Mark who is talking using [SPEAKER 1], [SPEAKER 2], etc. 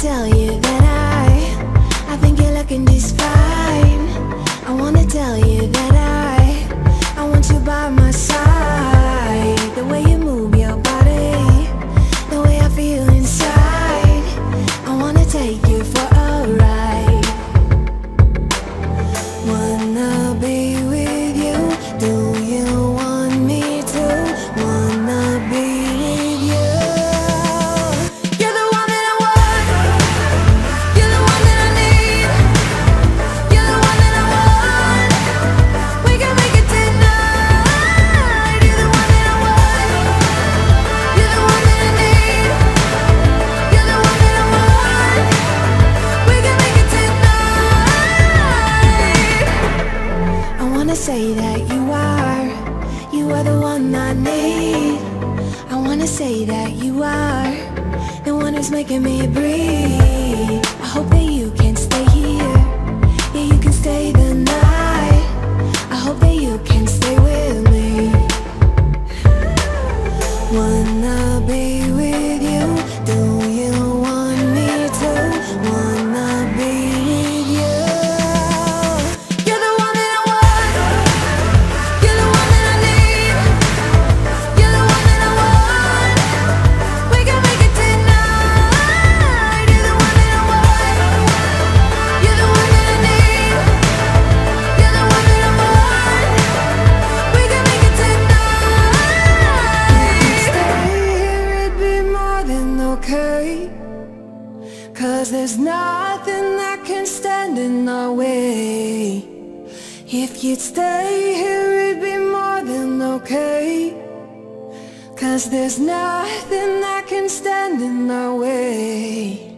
[SPEAKER 1] tell you that say that you are. You are the one I need. I wanna say that you are The one who's making me breathe Cause there's nothing that can stand in our way. If you'd stay here, it'd be more than okay. Cause there's nothing that can stand in our way